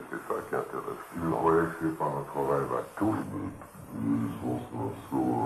mais c'est ça qui intéresse. Le relais, c'est par un travail à tous, mais les anciens sont